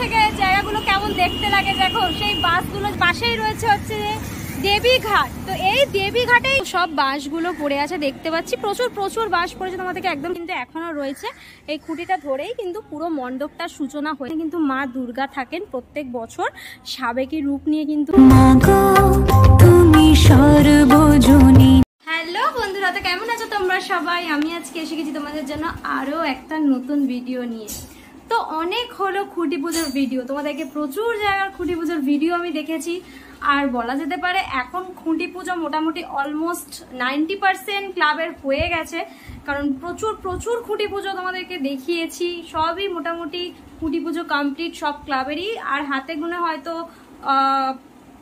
থেকে জায়গাগুলো কেমন দেখতে লাগে দেখো সেই বাসগুলো পাশেই রয়েছে হচ্ছে দেবীঘাট তো এই দেবীঘাটেই সব বাসগুলো পড়ে আছে দেখতে পাচ্ছি। প্রচুর প্রচুর বাস পড়েছে তোমাদেরকে একদম কিন্তু এখনও রয়েছে। এই খুঁটিটা ধরেই কিন্তু পুরো মণ্ডপটার সূচনা হয়ে কিন্তু মা দুর্গা থাকেন প্রত্যেক বছর সাবেকি রূপ নিয়ে কিন্তু। সর্বজনী। হ্যালো বন্ধুরা তো কেমন আছো তোমরা সবাই? আমি আজকে এসে গেছি তোমাদের জন্য আরও একটা নতুন ভিডিও নিয়ে। তো অনেক হলো খুঁটি পুজোর ভিডিও তোমাদেরকে প্রচুর জায়গার খুঁটি পুজোর ভিডিও আমি দেখেছি। আর বলা যেতে পারে, এখন খুঁটি পুজো মোটামুটি অলমোস্ট নাইনটি পার্সেন্ট ক্লাবের হয়ে গেছে। কারণ প্রচুর প্রচুর খুঁটি পুজো তোমাদেরকে দেখিয়েছি। সবই মোটামুটি খুঁটি পুজো কমপ্লিট সব ক্লাবেরই আর হাতে গুনে হয়তো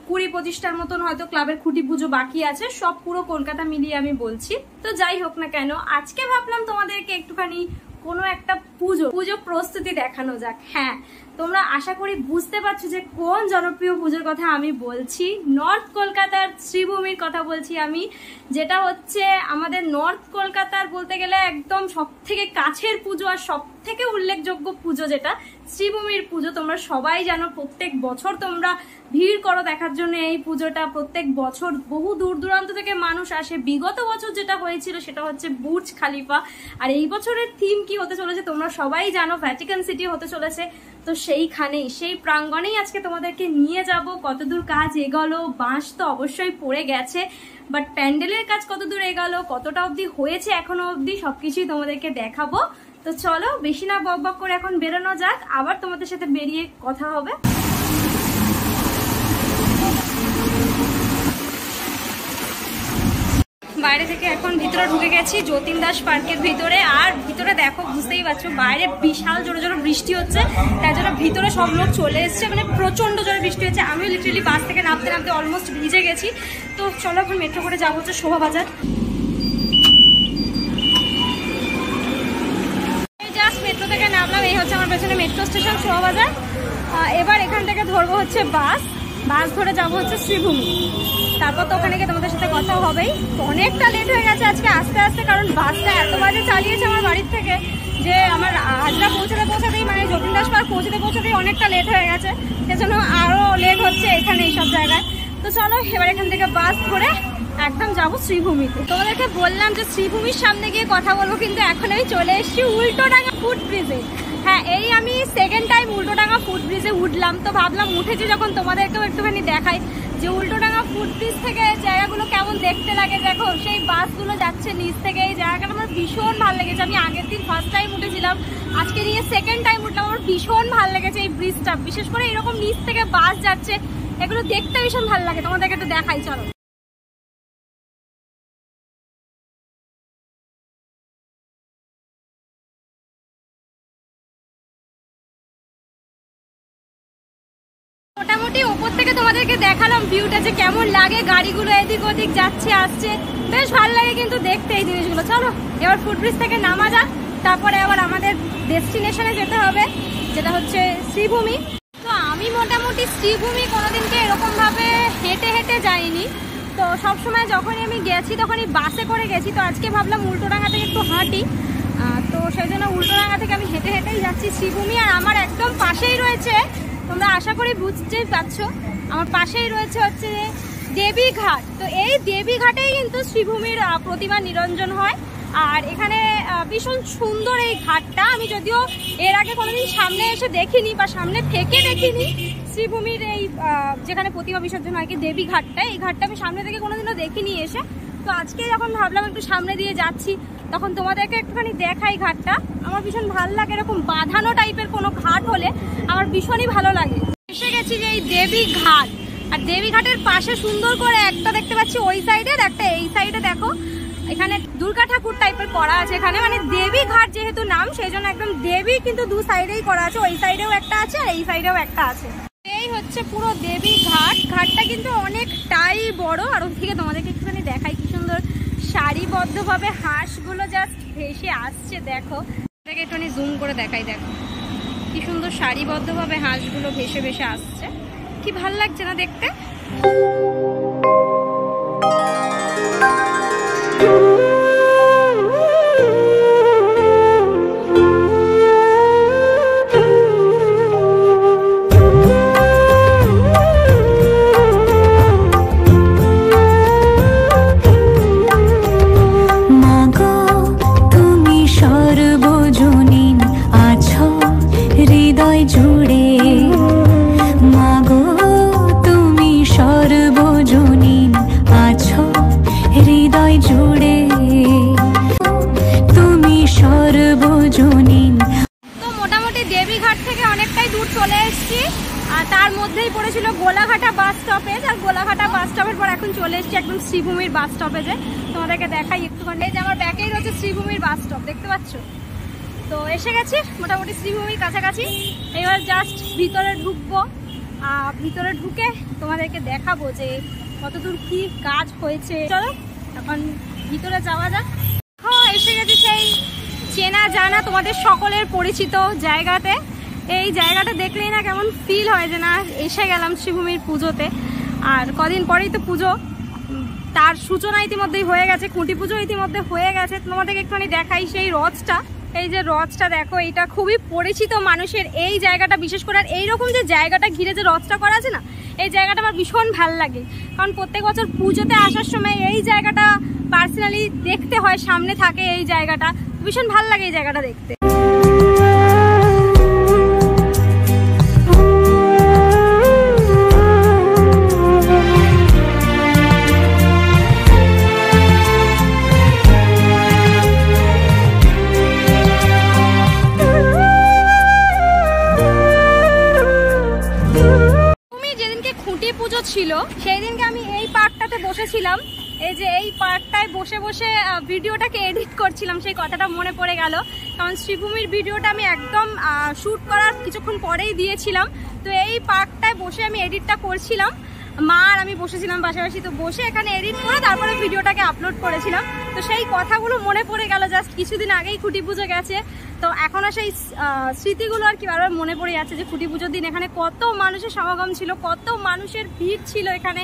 কুড়ি পঁচিশটার মতন হয়তো ক্লাবের খুঁটি পুজো বাকি আছে। সব পুরো কলকাতা মিলিয়ে আমি বলছি। তো যাই হোক না কেন, আজকে ভাবলাম তোমাদেরকে একটুখানি কোনো একটা পুজো পুজো প্রস্তুতি দেখানো যাক। হ্যাঁ তোমরা আশা করি বুঝতে পারছ যে কোন জনপ্রিয় পুজোর কথা আমি বলছি। নর্থ কলকাতার শ্রীভূমির কথা বলছি আমি, যেটা হচ্ছে আমাদের নর্থ কলকাতার বলতে গেলে একদম সব থেকে কাছের পুজো আর সব থেকে উল্লেখযোগ্য পুজো যেটা শ্রীভূমির পুজো। তোমরা সবাই জানো, প্রত্যেক বছর তোমরা ভিড় করো দেখার জন্য এই পুজোটা। প্রত্যেক বছর বহু দূর দূরান্ত থেকে মানুষ আসে। বিগত বছর যেটা হয়েছিল সেটা হচ্ছে বুর্জ খালিফা। আর এই বছরের থিম কি হতে চলেছে তোমরা সবাই জানো ভ্যাটিকান সিটি হতে চলেছে। তো সেইখানেই, সেই প্রাঙ্গণেই আজকে তোমাদেরকে নিয়ে যাব। কতদূর কাজ এগোলো, বাঁশ তো অবশ্যই পড়ে গেছে বাট প্যান্ডেলের কাজ কতদূর এগোলো, কতটা অবধি হয়েছে এখনও অবধি সবকিছুই তোমাদেরকে দেখাবো। তো চলো, বেশি না বক বক করে এখন বেরোনো যাক, আবার তোমাদের সাথে বেরিয়ে কথা হবে। বাইরে থেকে এখন ভিতরে ঢুকে গেছি, যতীন দাস পার্কের ভিতরে। আর ভিতরে দেখো, বুঝতেই পারছ, বাইরে বিশাল জোরে জোরে বৃষ্টি হচ্ছে তাই জন্য ভিতরে সব লোক চলে এসছে মানে প্রচণ্ড জোরে বৃষ্টি হচ্ছে। আমিও লিটারেলি বাস থেকে নামতে নামতে অলমোস্ট ভিজে গেছি। তো চলো এখন মেট্রো করে যাব হচ্ছে মেট্রো থেকে নামলাম, এই হচ্ছে আমার পেছনে মেট্রো স্টেশন শোভাবাজার এবার এখান থেকে ধরবো হচ্ছে বাস। বাস ধরে যাব হচ্ছে শ্রীভূমি। তারপর তো ওখানে গিয়ে তোমাদের সাথে কথা হবেই। অনেকটা লেট হয়ে গেছে আজকে আস্তে আস্তে, কারণ বাসটা এত বাজে চালিয়েছে আমার বাড়ির থেকে যে আমার হাজরা পৌঁছাতে পৌঁছাতেই মানে যতীন দাস পার্ক পৌঁছাতে পৌঁছাতেই অনেকটা লেট হয়ে গেছে। সেজন্য আরও লেট হচ্ছে এখানে এইসব জায়গায়। তো চলো, এবার এখান থেকে বাস ধরে একদম যাব শ্রীভূমিতে। তোমাদেরকে বললাম যে শ্রীভূমির সামনে গিয়ে কথা বলব, কিন্তু এখন আমি চলে এসেছি উল্টোডাঙ্গা ফুট ব্রিজে হ্যাঁ এই আমি সেকেন্ড টাইম উল্টোডাঙ্গা ফুট ব্রিজে উঠলাম, তো ভাবলাম উঠেছি যখন তোমাদেরকেও একটুখানি দেখাই। যে উল্টোডাঙ্গা ফুট ব্রিজ থেকে জায়গাগুলো কেমন দেখতে লাগে দেখো, সেই বাসগুলো যাচ্ছে নিচ থেকে। এই জায়গাটা আমার ভীষণ ভালো লেগেছে। আমি আগের দিন ফার্স্ট টাইম উঠেছিলাম, আজকে নিয়ে সেকেন্ড টাইম উঠলাম, আমার ভীষণ ভালো লেগেছে এই ব্রিজটা বিশেষ করে এরকম নিচ থেকে বাস যাচ্ছে, এগুলো দেখতে ভীষণ ভালো লাগে। তোমাদেরকে একটু দেখাই, চলো। তোমাদেরকে দেখালাম ভিউটা যে কেমন লাগে, গাড়িগুলো এদিক ওদিক যাচ্ছে, আসছে। বেশ ভালো লাগে কিন্তু দেখতে এই জিনিসগুলো। চলো, এবার ফুটব্রিজ থেকে নামা যাক, তারপরে আবার আমাদের ডেস্টিনেশনে যেতে হবে, যেটা হচ্ছে শ্রীভূমি। তো আমি মোটামুটি শ্রীভূমি কোনোদিনকে এরকমভাবে হেঁটে হেঁটে যাইনি। তো সবসময় যখনই আমি গেছি, তখনই বাসে করে গেছি। তো আজকে ভাবলাম উল্টোডাঙ্গা থেকে একটু হাঁটি। তো সেই জন্য উল্টোডাঙ্গা থেকে আমি হেঁটে হেঁটেই যাচ্ছি শ্রীভূমি। আর আমার একদম পাশেই রয়েছে, তোমরা আশা করি বুঝতেই পারছ আমার পাশেই রয়েছে হচ্ছে দেবীঘাট তো এই দেবীঘাটেই কিন্তু শ্রীভূমির প্রতিমা নিরঞ্জন হয়। আর এখানে ভীষণ সুন্দর এই ঘাটটা। আমি যদিও এর আগে কোনোদিন সামনে এসে দেখিনি বা সামনে থেকে দেখিনি শ্রীভূমির এই যেখানে প্রতিমা বিসর্জন হয়, কি দেবী ঘাটটা। এই ঘাটটা আমি সামনে থেকে কোনোদিনও দেখিনি এসে। তো আজকে যখন ভাবলাম একটু সামনে দিয়ে যাচ্ছি, তখন তোমাদেরকে একটুখানি দেখাই ঘাটটা। আমার ভীষণ ভালো লাগে এরকম বাঁধানো টাইপের কোনো ঘাট হলে। আমার ভীষণই ভালো লাগে। গেছি যে এই দেবী ঘাট। আর দেবী ঘাটের পাশে সুন্দর করে একটা দেখতে পাচ্ছি ওই সাইডে একটা এই সাইডে দেখো। এখানে দুর্গা ঠাকুর টাইপের করা আছে এখানে। মানে দেবী ঘাট যেহেতু নাম সেই জন্য একদম দেবী কিন্তু দু সাইডেই করা আছে। ওই সাইডেও একটা আছে আর এই সাইডেও একটা আছে। এই হচ্ছে পুরো দেবী ঘাট। ঘাটটা কিন্তু অনেকটাই বড়। আর ওর থেকে তোমাদেরকে একটুখানি দেখাই কি সুন্দর সারিবদ্ধভাবে হাঁসগুলো জাস্ট ভেসে আসছে, দেখো। এটাকে একটুখানি জুম করে দেখাই, দেখো। কি সুন্দর সারিবদ্ধভাবে হাঁসগুলো ভেসে ভেসে আসছে। কি ভালো লাগছে না দেখতে? মধ্যেই পড়েছিল গোলাঘাটা বাস স্টপেজ, আর গোলাঘাটা বাস স্টপের পর এখন চলে এসেছি একদম শ্রীভূমির বাস স্টপেজে। তোমাদেরকে দেখাই একটুখানি। এই যে আমার ব্যাকেই রয়েছে শ্রীভূমির বাস স্টপ, দেখতে পাচ্ছ? তো এসে গেছি, মোটামুটি শ্রীভূমির কাছাকাছি। এবার জাস্ট ভিতরে ঢুকবো। আর ভিতরে ঢুকে তোমাদেরকে দেখাবো যে কতদূর কি কাজ হয়েছে। চলো, এখন ভিতরে যাওয়া যাক। হ্যাঁ এসে গেছি সেই চেনা জানা, তোমাদের সকলের পরিচিত জায়গাতে। এই জায়গাটা দেখলেই না কেমন ফিল হয় যে না, এসে গেলাম শ্রীভূমির পুজোতে। আর কদিন পরেই তো পুজো। তার সূচনা ইতিমধ্যেই হয়ে গেছে, খুঁটি পুজো ইতিমধ্যে হয়ে গেছে। তোমাদেরকে একটুখানি দেখাই সেই রথটা। এই যে রথটা দেখো এটা খুবই পরিচিত মানুষের এই জায়গাটা, বিশেষ করে আর এইরকম যে জায়গাটা ঘিরে যে রথটা করা আছে না, এই জায়গাটা আমার ভীষণ ভালো লাগে। কারণ প্রত্যেক বছর পুজোতে আসার সময় এই জায়গাটা পার্সোনালি দেখতে হয়, সামনে থাকে এই জায়গাটা। ভীষণ ভালো লাগে এই জায়গাটা দেখতে। পার্কটাতে বসেছিলাম, এই যে এই পার্কটায় বসে বসে ভিডিওটাকে এডিট করছিলাম, সেই কথাটা মনে পড়ে গেল। কারণ শ্রীভূমির ভিডিওটা আমি একদম শ্যুট করার কিছুক্ষণ পরেই দিয়েছিলাম। তো এই পার্কটায় বসে আমি এডিটটা করছিলাম। মা আর আমি বসেছিলাম পাশাপাশি, তো বসে এখানে এডিট করে তারপরে ভিডিওটাকে আপলোড করেছিলাম। তো সেই কথাগুলো মনে পড়ে গেল জাস্ট কিছুদিন আগেই খুঁটি পুজো গেছে। তো এখনও সেই স্মৃতিগুলো আর কি বারবার মনে পড়ে যাচ্ছে যে খুঁটি পুজোর দিন এখানে কত মানুষের সমাগম ছিল, কত মানুষের ভিড় ছিল এখানে।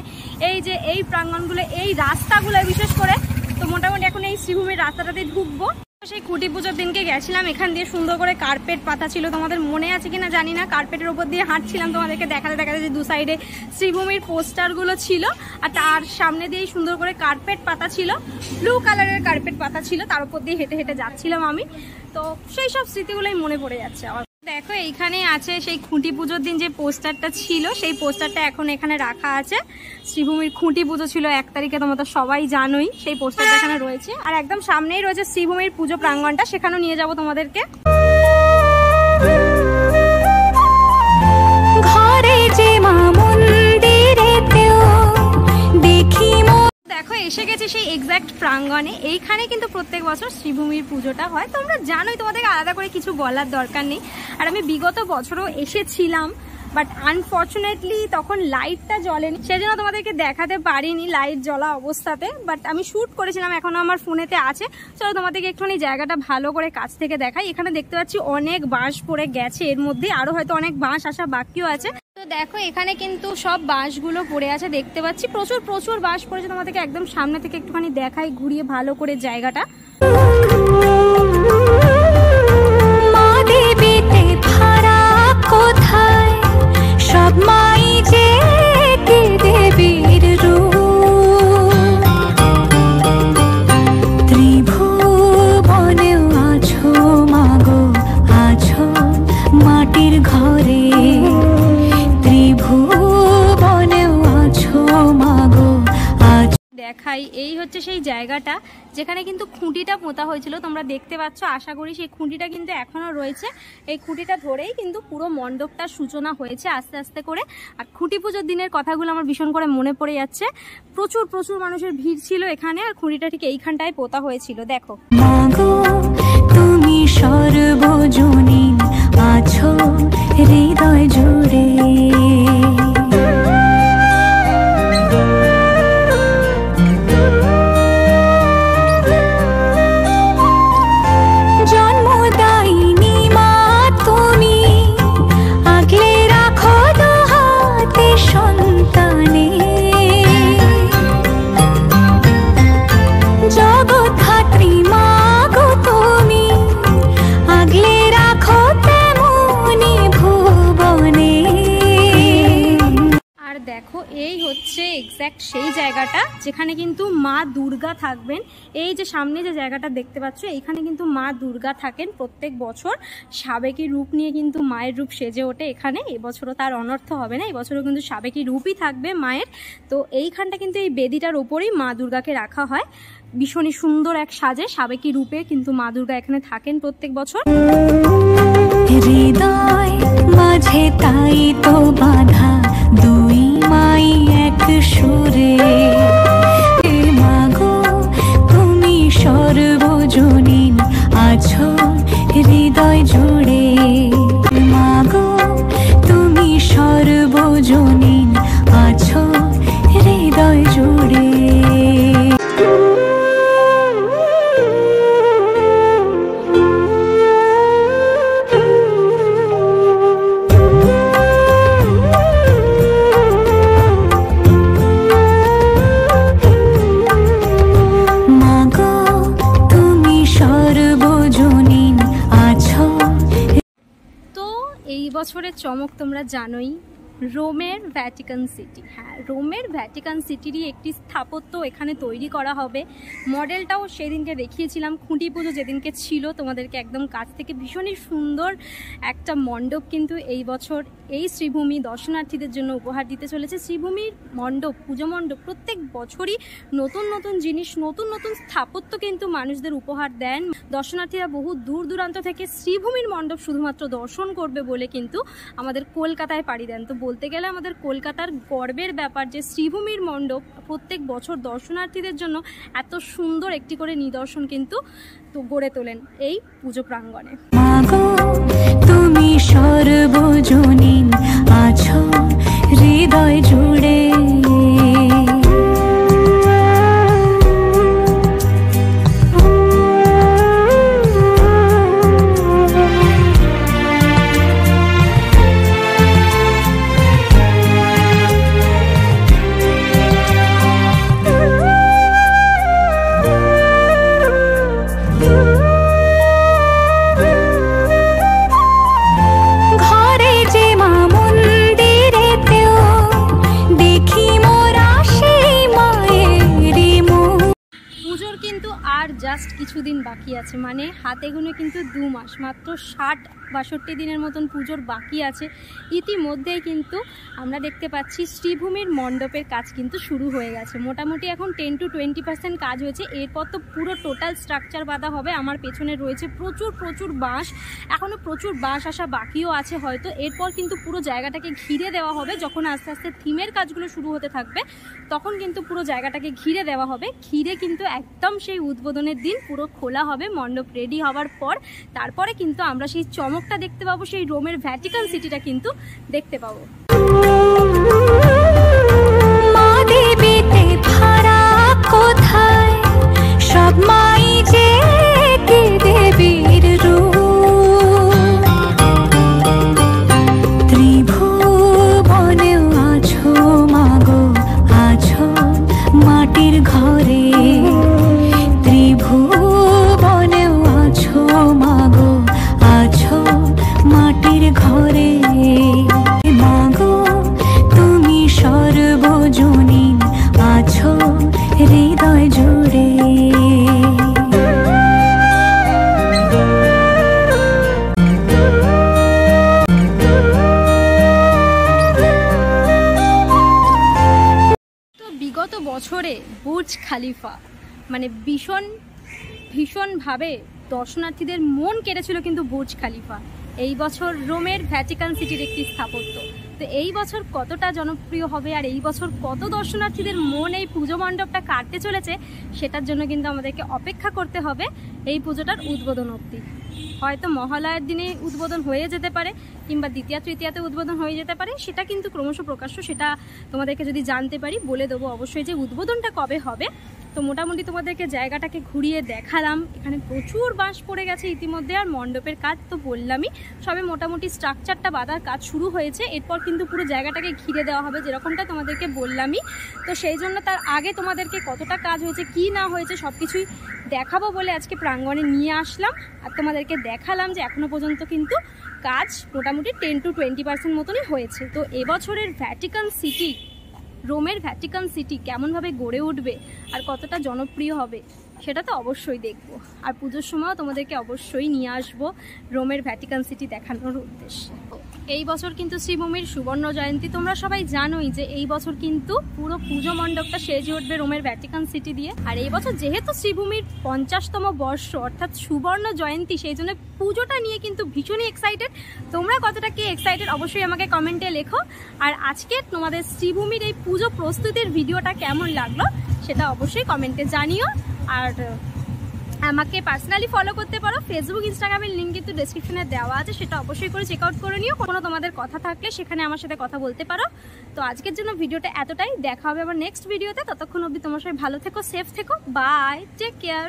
এই যে এই প্রাঙ্গণগুলো এই রাস্তাগুলো বিশেষ করে, তো মোটামুটি এখন এই শ্রীভূমির রাস্তাটাতেই ঢুকবো। সেই খুঁটি পুজোর দিনকে গেছিলাম, এখান দিয়ে সুন্দর করে কার্পেট পাতা ছিল। তোমাদের মনে আছে কিনা জানি না কার্পেটের উপর দিয়ে হাঁটছিলাম তোমাদেরকে দেখাতে দেখাতে যে দু সাইডে শ্রীভূমির পোস্টারগুলো ছিল, আর তার সামনে দিয়ে সুন্দর করে কার্পেট পাতা ছিল ব্লু কালারের কার্পেট পাতা ছিল, তার উপর দিয়ে হেঁটে হেঁটে যাচ্ছিলাম আমি। তো সেই সব স্মৃতিগুলোই মনে পড়ে যাচ্ছে দেখো এইখানে আছে সেই খুঁটি পুজোর দিন যে পোস্টারটা ছিল, সেই পোস্টারটা এখন এখানে রাখা আছে। শ্রীভূমির খুঁটি পুজো ছিল এক তারিখে, তোমরা সবাই জানোই, সেই পোস্টারটা এখানে রয়েছে। আর একদম সামনেই রয়েছে শ্রীভূমির পুজো প্রাঙ্গনটা, সেখানেও নিয়ে যাব তোমাদেরকে। ঘরে যে মা এসে গেছে সেই এক্স্যাক্ট প্রাঙ্গণে। এইখানে কিন্তু প্রত্যেক বছর শ্রীভূমির পুজোটা হয়। তোমরা জানোই তোমাদেরকে আলাদা করে কিছু বলার দরকার নেই। আর আমি বিগত বছরও এসেছিলাম বাট আনফর্চুনেটলি তখন লাইটটা জ্বলেনি। সেজন্য তোমাদেরকে দেখাতে পারিনি লাইট জ্বলা অবস্থাতে বাট আমি শ্যুট করেছিলাম, এখনও আমার ফোনেতে আছে। চলো তোমাদেরকে একটুখানি জায়গাটা ভালো করে কাছ থেকে দেখাই। এখানে দেখতে পাচ্ছি অনেক বাঁশ পড়ে গেছে, এর মধ্যে আরও হয়তো অনেক বাঁশ আসা বাকিও আছে। তো দেখো, এখানে কিন্তু সব বাঁশগুলো পড়ে আছে, দেখতে পাচ্ছি। প্রচুর প্রচুর বাঁশ পড়েছে তোমাদেরকে একদম সামনে থেকে একটুখানি দেখাই, ঘুরিয়ে ভালো করে জায়গাটা। মা সব মাই দেখাই, এই হচ্ছে সেই জায়গাটা যেখানে কিন্তু খুঁটিটা পোঁতা হয়েছিল। তোমরা দেখতে পাচ্ছ, আশা করি সেই খুঁটিটা কিন্তু এখনও রয়েছে। এই খুঁটিটা ধরেই কিন্তু পুরো মণ্ডপটার সূচনা হয়েছে আস্তে আস্তে করে। আর খুঁটি পুজোর দিনের কথাগুলো আমার ভীষণ করে মনে পড়ে যাচ্ছে। প্রচুর প্রচুর মানুষের ভিড় ছিল এখানে, আর খুঁটিটা ঠিক এইখানটায় পোতা হয়েছিল। দেখো। তুমি সর্বজনীন এক্স্যাক্ট সেই জায়গাটা, যেখানে কিন্তু মা দুর্গা থাকবেন। এই যে সামনে যে জায়গাটা দেখতে পাচ্ছ, এইখানে কিন্তু মা দুর্গা থাকেন প্রত্যেক বছর। সাবেকি রূপ নিয়ে কিন্তু মায়ের রূপ সেজে ওঠে এখানে। এবছরও তার অনর্থ হবে না এবছরও কিন্তু সাবেকি রূপই থাকবে মায়ের। তো এইখানটা কিন্তু এই বেদিটার ওপরেই মা দুর্গাকে রাখা হয়। ভীষণই সুন্দর এক সাজে সাবেকি রূপে কিন্তু মা দুর্গা এখানে থাকেন প্রত্যেক বছর। হৃদয় মাঝে তাই তো বাধা। সুরে চমক তোমরা জানোই। রোমের ভ্যাটিকান সিটি। হ্যাঁ রোমের ভ্যাটিকান সিটিরই একটি স্থাপত্য এখানে তৈরি করা হবে। মডেলটাও সেদিনকে দেখিয়েছিলাম। খুঁটি পুজো যেদিনকে ছিল, তোমাদেরকে একদম কাছ থেকে ভীষণই সুন্দর একটা মণ্ডপ কিন্তু এই বছর এই শ্রীভূমি দর্শনার্থীদের জন্য উপহার দিতে চলেছে। শ্রীভূমির মণ্ডপ, পুজো মণ্ডপ প্রত্যেক বছরই নতুন নতুন জিনিস, নতুন নতুন স্থাপত্য কিন্তু মানুষদের উপহার দেন। দর্শনার্থীরা বহু দূর দূরান্ত থেকে শ্রীভূমির মণ্ডপ শুধুমাত্র দর্শন করবে বলে কিন্তু আমাদের কলকাতায় পাড়ি দেন। তো বলতে গেলে আমাদের কলকাতার গর্বের ব্যাপার যে শ্রীভূমির মণ্ডপ প্রত্যেক বছর দর্শনার্থীদের জন্য এত সুন্দর একটি করে নিদর্শন কিন্তু তো গড়ে তোলেন এই পুজো প্রাঙ্গণে। তুমি সর্বজনীন আছো, হৃদয় জুড়ে বাকি আছে। মানে হাতে গুনে কিন্তু দু মাস, মাত্র ষাট বাষট্টি দিনের মতন পুজোর বাকি আছে। ইতিমধ্যেই কিন্তু আমরা দেখতে পাচ্ছি শ্রীভূমির মণ্ডপের কাজ কিন্তু শুরু হয়ে গেছে। মোটামুটি এখন টেন টু টোয়েন্টি পার্সেন্ট কাজ হয়েছে। এরপর তো পুরো টোটাল স্ট্রাকচার বাঁধা হবে। আমার পেছনে রয়েছে প্রচুর প্রচুর বাঁশ। এখনও প্রচুর বাঁশ আসা বাকিও আছে হয়তো। এরপর কিন্তু পুরো জায়গাটাকে ঘিরে দেওয়া হবে। যখন আস্তে আস্তে থিমের কাজগুলো শুরু হতে থাকবে, তখন কিন্তু পুরো জায়গাটাকে ঘিরে দেওয়া হবে। ঘিরে কিন্তু একদম সেই উদ্বোধনের দিন পুরো খোলা হবে, মণ্ডপ রেডি হওয়ার পর তারপরে কিন্তু আমরা সেই চমকটা দেখতে পাবো, সেই রোমের ভ্যাটিকান সিটিটা কিন্তু দেখতে পাবো। মা দেবীতে ভাড়া কোথায়? সব মাই বছরে বুর্জ খালিফা। মানে ভীষণ ভীষণভাবে দর্শনার্থীদের মন কেড়েছিল কিন্তু বুর্জ খালিফা। এই বছর রোমের ভ্যাটিকান সিটির একটি স্থাপত্য। তো এই বছর কতটা জনপ্রিয় হবে আর এই বছর কত দর্শনার্থীদের মন এই পুজো মণ্ডপটা কাটতে চলেছে, সেটার জন্য কিন্তু আমাদেরকে অপেক্ষা করতে হবে। এই পুজোটার উদ্বোধন অবধি। হয়তো মহালয়ের দিনে উদ্বোধন হয়ে যেতে পারে, কিংবা দ্বিতীয় তৃতীয়াতে উদ্বোধন হয়ে যেতে পারে, সেটা কিন্তু ক্রমশ প্রকাশ্য, সেটা তোমাদেরকে যদি জানতে পারি, বলে দেবো অবশ্যই যে উদ্বোধনটা কবে হবে। তো মোটামুটি তোমাদেরকে জায়গাটাকে ঘুরিয়ে দেখালাম। এখানে প্রচুর বাঁশ পড়ে গেছে ইতিমধ্যে, আর মণ্ডপের কাজ তো বললামই। সবে মোটামুটি স্ট্রাকচারটা বাঁধার কাজ শুরু হয়েছে, এরপর কিন্তু পুরো জায়গাটাকে ঘিরে দেওয়া হবে, যেরকমটা তোমাদেরকে বললামই। তো সেই জন্য তার আগে তোমাদেরকে কতটা কাজ হয়েছে, কি না হয়েছে সব কিছুই দেখাবো বলে আজকে প্রাঙ্গণে নিয়ে আসলাম। আর তোমাদেরকে দেখালাম যে এখনও পর্যন্ত কিন্তু কাজ মোটামুটি টেন টু টোয়েন্টি পার্সেন্ট মতনই হয়েছে। তো এবছরের ভ্যাটিকান সিটি রোমের ভ্যাটিকান সিটি কেমনভাবে গড়ে উঠবে আর কতটা জনপ্রিয় হবে, সেটা তো অবশ্যই দেখব। আর পুজোর সময়ও তোমাদেরকে অবশ্যই নিয়ে আসব রোমের ভ্যাটিকান সিটি দেখানোর উদ্দেশ্যে। এই বছর কিন্তু শ্রীভূমির সুবর্ণ জয়ন্তী। তোমরা সবাই জানোই যে এই বছর কিন্তু পুরো পুজো মণ্ডপটা সেজে উঠবে রোমের ভ্যাটিকান সিটি দিয়ে। আর এই বছর যেহেতু শ্রীভূমির পঞ্চাশতম বর্ষ, অর্থাৎ সুবর্ণ জয়ন্তী, সেই জন্য পুজোটা নিয়ে কিন্তু ভীষণই এক্সাইটেড তোমরা কতটা কি এক্সাইটেড অবশ্যই আমাকে কমেন্টে লেখো। আর আজকে তোমাদের শ্রীভূমির এই পুজো প্রস্তুতির ভিডিওটা কেমন লাগল, সেটা অবশ্যই কমেন্টে জানিও। আর আমাকে পার্সোনালি ফলো করতে পারো। ফেসবুক ইনস্টাগ্রামের লিঙ্ক কিন্তু ডিসক্রিপশনে দেওয়া আছে, সেটা অবশ্যই করে চেক আউট করে নিও। কোনো তোমাদের কথা থাকলে সেখানে আমার সাথে কথা বলতে পারো। তো আজকের জন্য ভিডিওটা এতটাই। দেখা হবে আবার নেক্সট ভিডিওতে ততক্ষণ অবধি তোমার সবাই ভালো থেকো সেফ থেকো। Bye take care